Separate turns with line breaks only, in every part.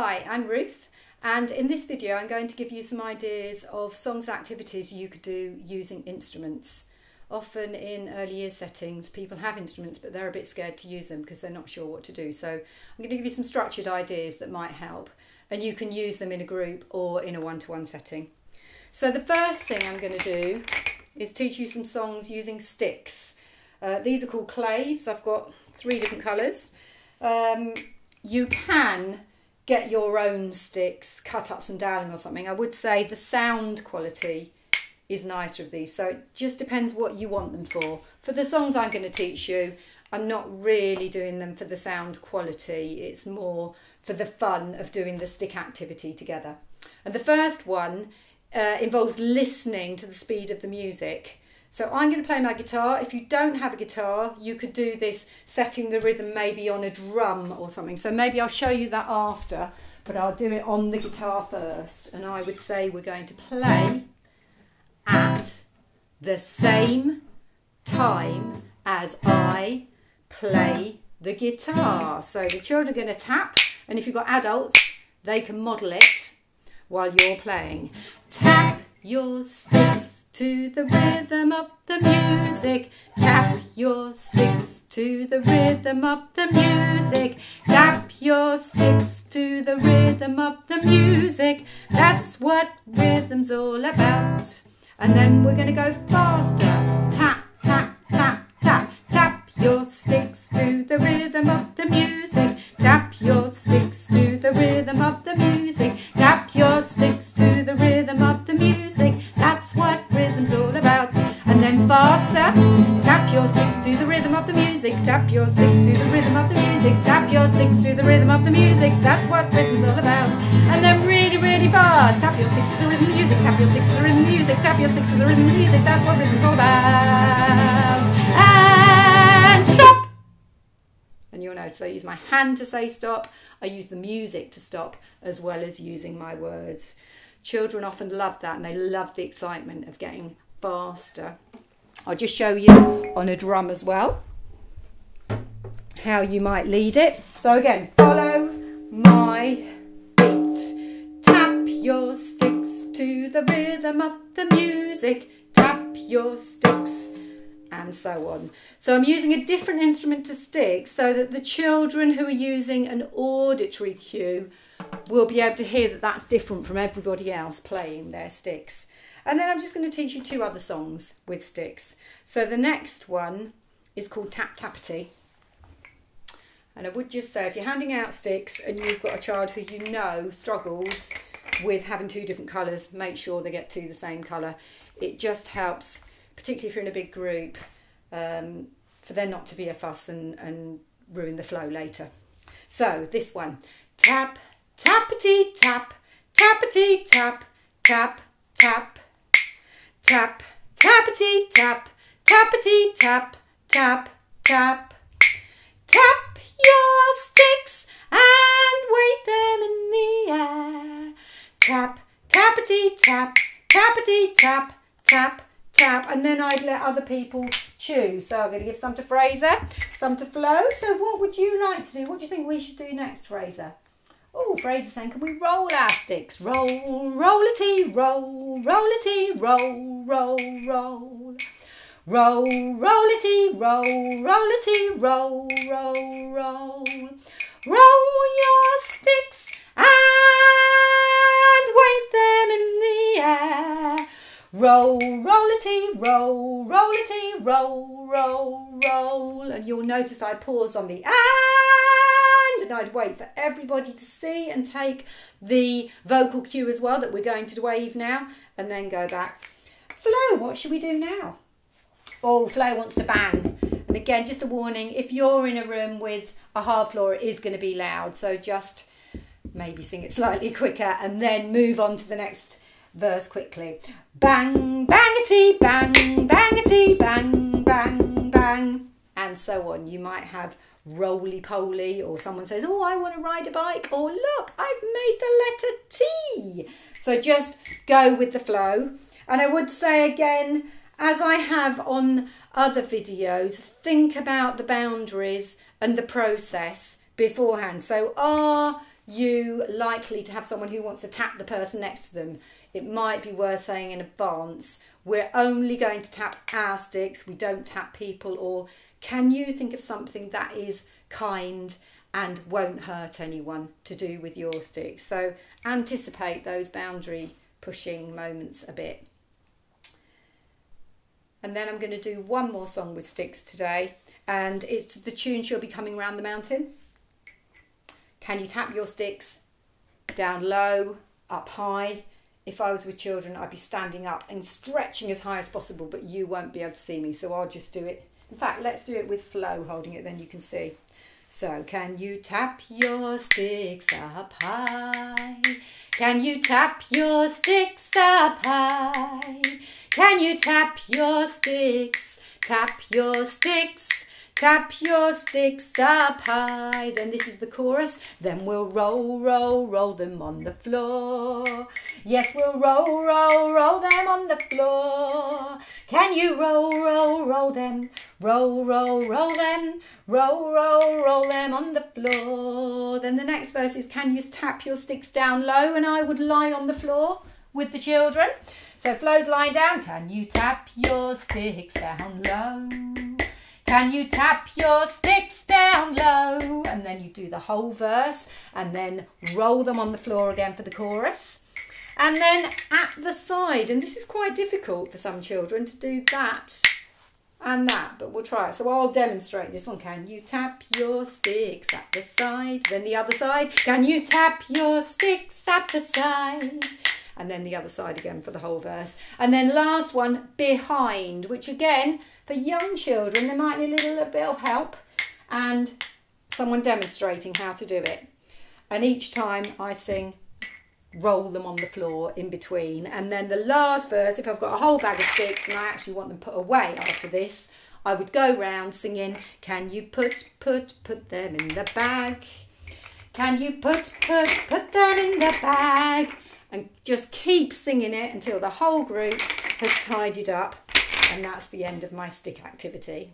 Hi, I'm Ruth and in this video I'm going to give you some ideas of songs activities you could do using instruments. Often in early year settings people have instruments but they're a bit scared to use them because they're not sure what to do. So I'm going to give you some structured ideas that might help and you can use them in a group or in a one-to-one -one setting. So the first thing I'm going to do is teach you some songs using sticks. Uh, these are called claves. I've got three different colours. Um, you can get your own sticks, cut up some doweling or something. I would say the sound quality is nicer of these. So it just depends what you want them for. For the songs I'm going to teach you, I'm not really doing them for the sound quality. It's more for the fun of doing the stick activity together. And the first one uh, involves listening to the speed of the music. So I'm going to play my guitar. If you don't have a guitar, you could do this setting the rhythm maybe on a drum or something. So maybe I'll show you that after, but I'll do it on the guitar first. And I would say we're going to play at the same time as I play the guitar. So the children are going to tap, and if you've got adults, they can model it while you're playing. Tap your sticks to the rhythm of the music. Tap your sticks to the rhythm of the music. Tap your sticks to the rhythm of the music. That's what rhythm's all about. And then we're going to go faster. Tap, tap, tap, tap. Tap your sticks to the rhythm of the music. Tap your sticks to the rhythm of the music. Tap your sticks to the rhythm faster. Tap your six to the rhythm of the music. Tap your six to the rhythm of the music. Tap your six to the rhythm of the music. That's what rhythm's all about. And then really, really fast. Tap your six to the rhythm of the music. Tap your six to the rhythm of the music. Tap your six to the rhythm of the music. That's what rhythm's all about. And stop. And you'll notice I use my hand to say stop. I use the music to stop as well as using my words. Children often love that and they love the excitement of getting faster. I'll just show you on a drum as well how you might lead it. So again, follow my beat. Tap your sticks to the rhythm of the music. Tap your sticks and so on. So I'm using a different instrument to stick so that the children who are using an auditory cue will be able to hear that that's different from everybody else playing their sticks. And then I'm just going to teach you two other songs with sticks. So the next one is called Tap Tappity. And I would just say if you're handing out sticks and you've got a child who you know struggles with having two different colours, make sure they get two the same colour. It just helps, particularly if you're in a big group, um, for there not to be a fuss and, and ruin the flow later. So this one, tap, tappity tap, tappity tap, tap, tap, tap, tappity tap, tappity tap, tap, tap, tap your sticks and wave them in the air. Tap, tappity tap, tappity tap, tap, tap, and then I'd let other people choose. So I'm going to give some to Fraser, some to Flo. So what would you like to do? What do you think we should do next, Fraser? Oh, Fraser's saying, can we roll our sticks? Roll, rollity, roll, rollity, roll, roll, roll. Roll, rollity, roll, rollity, roll, roll, roll. Roll your sticks and wave them in the air. Roll, rollity, roll, rollity, roll, roll, roll. And you'll notice I pause on the and and I'd wait for everybody to see and take the vocal cue as well that we're going to wave now and then go back. Flo, what should we do now? Oh, Flo wants to bang. And again, just a warning, if you're in a room with a hard floor, it is going to be loud. So just maybe sing it slightly quicker and then move on to the next verse quickly. Bang, bangity, bang, bangity, bang, bang, bang. And so on. You might have roly poly, or someone says, Oh, I want to ride a bike, or look, I've made the letter T. So just go with the flow. And I would say again, as I have on other videos, think about the boundaries and the process beforehand. So are you likely to have someone who wants to tap the person next to them, it might be worth saying in advance, we're only going to tap our sticks, we don't tap people, or can you think of something that is kind and won't hurt anyone to do with your sticks? So anticipate those boundary pushing moments a bit. And then I'm going to do one more song with sticks today, and it's the tune She'll Be Coming Round the Mountain. Can you tap your sticks down low, up high? If I was with children, I'd be standing up and stretching as high as possible, but you won't be able to see me, so I'll just do it. In fact, let's do it with Flo holding it, then you can see. So, can you tap your sticks up high? Can you tap your sticks up high? Can you tap your sticks? Tap your sticks Tap your sticks up high. Then this is the chorus. Then we'll roll, roll, roll them on the floor. Yes, we'll roll, roll, roll them on the floor. Can you roll, roll, roll them? Roll, roll, roll them. Roll, roll, roll them on the floor. Then the next verse is Can you tap your sticks down low? And I would lie on the floor with the children. So Flo's lying down. Can you tap your sticks down low? Can you tap your sticks down low? And then you do the whole verse and then roll them on the floor again for the chorus. And then at the side, and this is quite difficult for some children to do that and that, but we'll try it. So I'll demonstrate this one. Can you tap your sticks at the side? Then the other side. Can you tap your sticks at the side? And then the other side again for the whole verse. And then last one, behind, which again, for young children, they might need a little bit of help and someone demonstrating how to do it. And each time I sing, roll them on the floor in between. And then the last verse, if I've got a whole bag of sticks and I actually want them put away after this, I would go round singing, Can you put, put, put them in the bag? Can you put, put, put them in the bag? And just keep singing it until the whole group has tidied up and that's the end of my stick activity.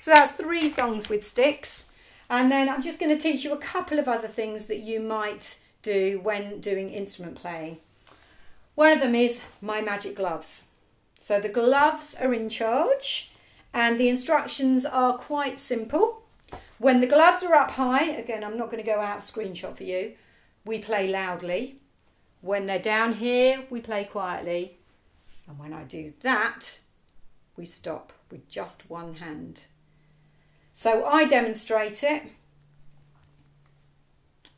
So that's three songs with sticks. And then I'm just going to teach you a couple of other things that you might do when doing instrument playing. One of them is my magic gloves. So the gloves are in charge and the instructions are quite simple. When the gloves are up high, again, I'm not going to go out screenshot for you, we play loudly. When they're down here, we play quietly. And when I do that, we stop with just one hand. So I demonstrate it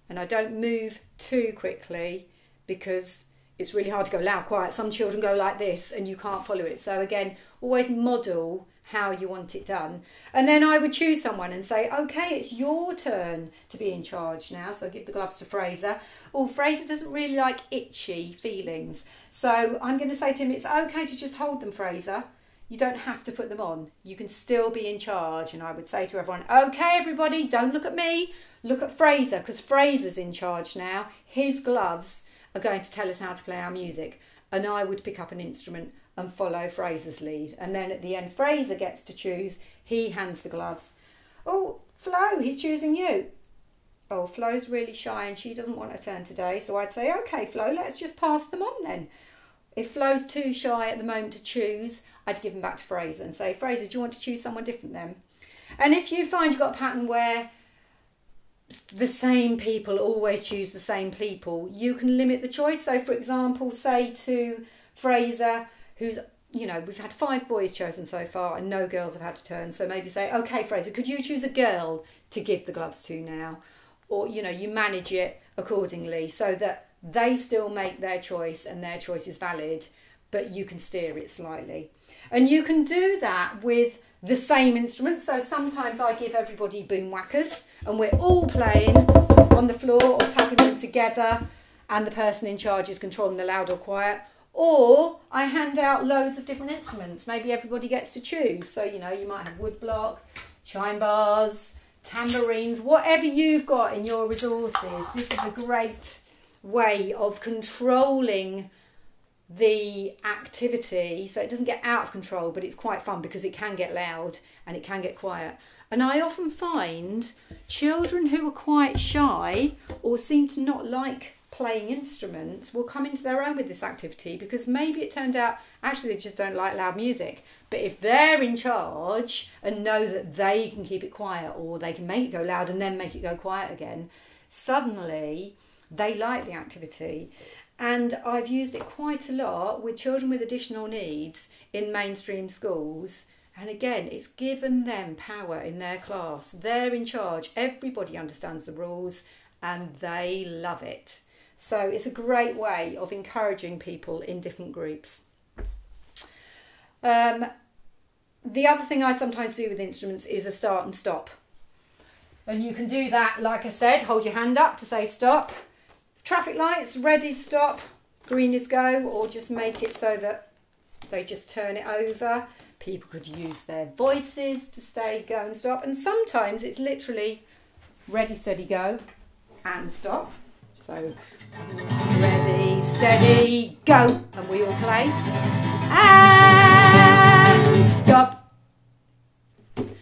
and I don't move too quickly because it's really hard to go loud, quiet. Some children go like this and you can't follow it. So again, always model how you want it done. And then I would choose someone and say, okay, it's your turn to be in charge now. So I give the gloves to Fraser. Oh, Fraser doesn't really like itchy feelings. So I'm going to say to him, it's okay to just hold them, Fraser. You don't have to put them on. You can still be in charge. And I would say to everyone, okay, everybody, don't look at me. Look at Fraser because Fraser's in charge now. His gloves are going to tell us how to play our music. And I would pick up an instrument and follow Fraser's lead. And then at the end, Fraser gets to choose. He hands the gloves. Oh, Flo, he's choosing you. Oh, Flo's really shy and she doesn't want a turn today. So I'd say, okay, Flo, let's just pass them on then. If Flo's too shy at the moment to choose, I'd give them back to Fraser and say, Fraser, do you want to choose someone different then? And if you find you've got a pattern where the same people always choose the same people, you can limit the choice. So, for example, say to Fraser, who's you know, we've had five boys chosen so far and no girls have had to turn. So maybe say, okay, Fraser, could you choose a girl to give the gloves to now? Or, you know, you manage it accordingly so that they still make their choice and their choice is valid, but you can steer it slightly. And you can do that with the same instruments. So sometimes I give everybody boom whackers and we're all playing on the floor or tapping them together and the person in charge is controlling the loud or quiet or I hand out loads of different instruments. Maybe everybody gets to choose. So, you know, you might have woodblock, chime bars, tambourines, whatever you've got in your resources. This is a great way of controlling the activity so it doesn't get out of control but it's quite fun because it can get loud and it can get quiet And I often find children who are quite shy or seem to not like playing instruments will come into their own with this activity because maybe it turned out actually they just don't like loud music. But if they're in charge and know that they can keep it quiet or they can make it go loud and then make it go quiet again, suddenly they like the activity. And I've used it quite a lot with children with additional needs in mainstream schools. And again, it's given them power in their class. They're in charge. Everybody understands the rules and they love it. So it's a great way of encouraging people in different groups. Um, the other thing I sometimes do with instruments is a start and stop. And you can do that, like I said, hold your hand up to say stop. Traffic lights, ready, stop, green is go, or just make it so that they just turn it over. People could use their voices to stay, go and stop. And sometimes it's literally ready, steady, go and stop. So ready, steady, go. And we all play. And stop.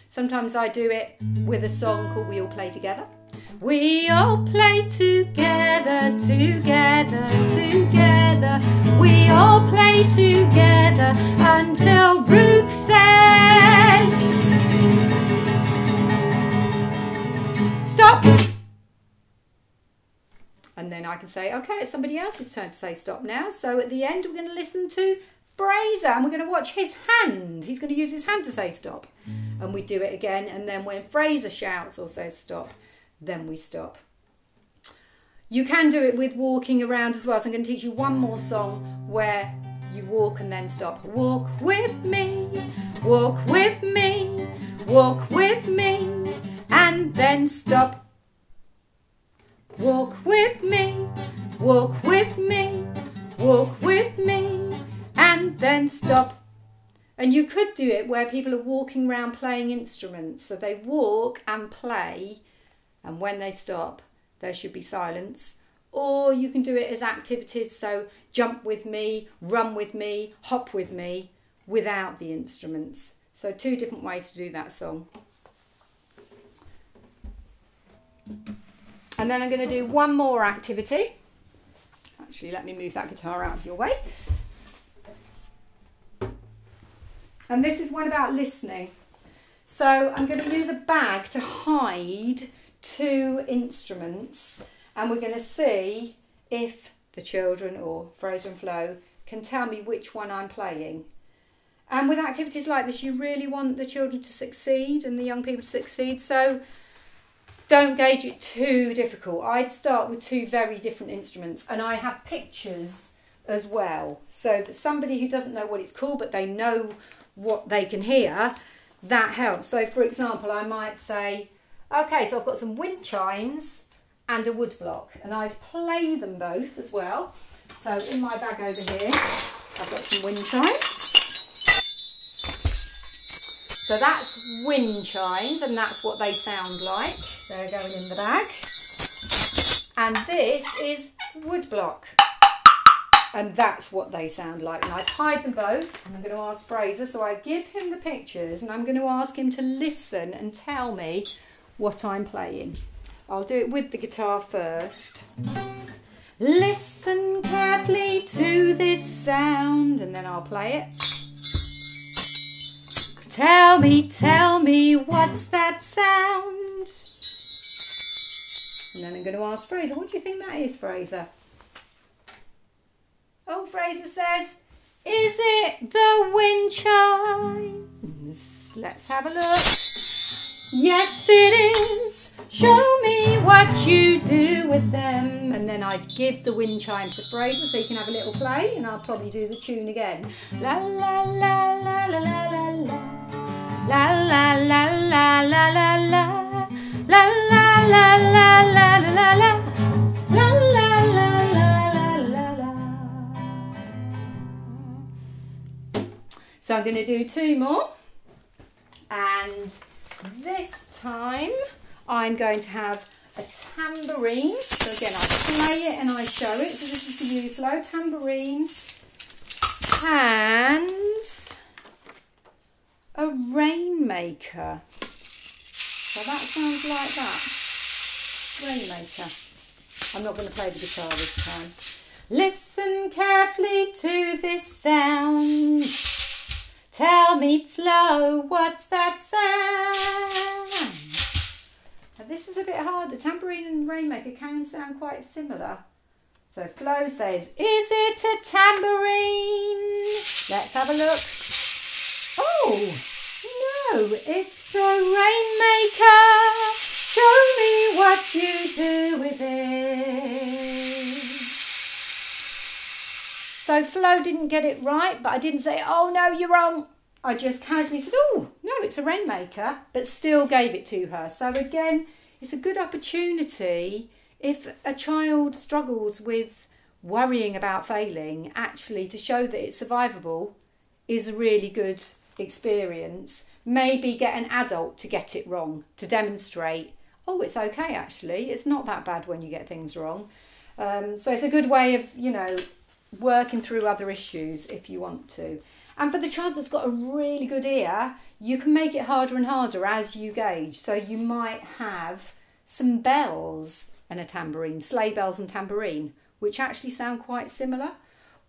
Sometimes I do it with a song called We All Play Together. We all play together, together, together. We all play together until Ruth says, I can say, okay, it's somebody else's turn to say stop now. So at the end, we're going to listen to Fraser and we're going to watch his hand. He's going to use his hand to say stop mm. and we do it again. And then when Fraser shouts or says stop, then we stop. You can do it with walking around as well. So I'm going to teach you one more song where you walk and then stop. Walk with me, walk with me, walk with me, and then stop. Walk with me, walk with me, walk with me, and then stop. And you could do it where people are walking around playing instruments. So they walk and play, and when they stop, there should be silence. Or you can do it as activities, so jump with me, run with me, hop with me, without the instruments. So, two different ways to do that song. And then I'm going to do one more activity. Actually, let me move that guitar out of your way. And this is one about listening. So I'm going to use a bag to hide two instruments and we're going to see if the children or Fraser and Flo can tell me which one I'm playing. And with activities like this, you really want the children to succeed and the young people to succeed. So don't gauge it too difficult. I'd start with two very different instruments and I have pictures as well. So that somebody who doesn't know what it's called but they know what they can hear, that helps. So, for example, I might say, okay, so I've got some wind chimes and a wood block, and I'd play them both as well. So, in my bag over here, I've got some wind chimes. So that's wind chimes, and that's what they sound like. They're going in the bag. And this is woodblock. and that's what they sound like. And I'd hide them both, and I'm going to ask Fraser, so I give him the pictures, and I'm going to ask him to listen and tell me what I'm playing. I'll do it with the guitar first. Listen carefully to this sound, and then I'll play it. Tell me, tell me, what's that sound? And then I'm going to ask Fraser, what do you think that is, Fraser? Oh, Fraser says, is it the wind chimes? Let's have a look. Yes, it is. Show me what you do with them. And then I'd give the wind chimes to Fraser so he can have a little play and I'll probably do the tune again. La la la la la la la la. La la la la la la la. La la la la la la la. La la la la la So I'm going to do two more. And this time I'm going to have a tambourine. So again, I play it and I show it. So this is the Flo tambourine and a rainmaker. So that sounds like that. Rainmaker. I'm not going to play the guitar this time. Listen carefully to this sound. Tell me, Flo, what's that sound? Now this is a bit harder. Tambourine and rainmaker can sound quite similar. So Flo says, is it a tambourine? Let's have a look. Oh, no, it's a rainmaker. Show me what you do with it. So Flo didn't get it right, but I didn't say, oh no, you're wrong. I just casually said, oh, no, it's a rainmaker, but still gave it to her. So again, it's a good opportunity if a child struggles with worrying about failing, actually to show that it's survivable is a really good experience. Maybe get an adult to get it wrong to demonstrate, oh, it's okay actually, it's not that bad when you get things wrong. Um, so it's a good way of, you know, working through other issues if you want to. And for the child that's got a really good ear, you can make it harder and harder as you gauge. So you might have some bells and a tambourine, sleigh bells and tambourine, which actually sound quite similar.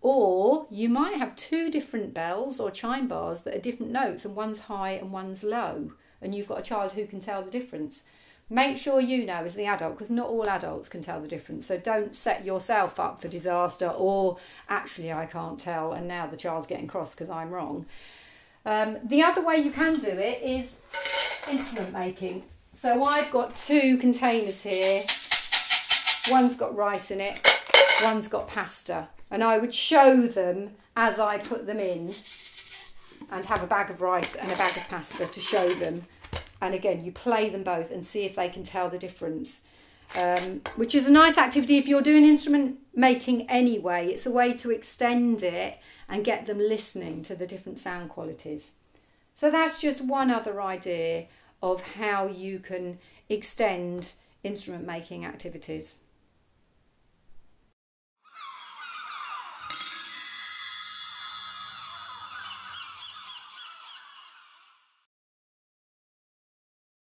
Or you might have two different bells or chime bars that are different notes and one's high and one's low, and you've got a child who can tell the difference. Make sure you know as the adult, because not all adults can tell the difference. So don't set yourself up for disaster or actually I can't tell and now the child's getting cross because I'm wrong. Um, the other way you can do it is instrument making. So I've got two containers here. One's got rice in it, one's got pasta. And I would show them as I put them in and have a bag of rice and a bag of pasta to show them. And again you play them both and see if they can tell the difference. Um, which is a nice activity if you're doing instrument making anyway. It's a way to extend it and get them listening to the different sound qualities. So that's just one other idea of how you can extend instrument making activities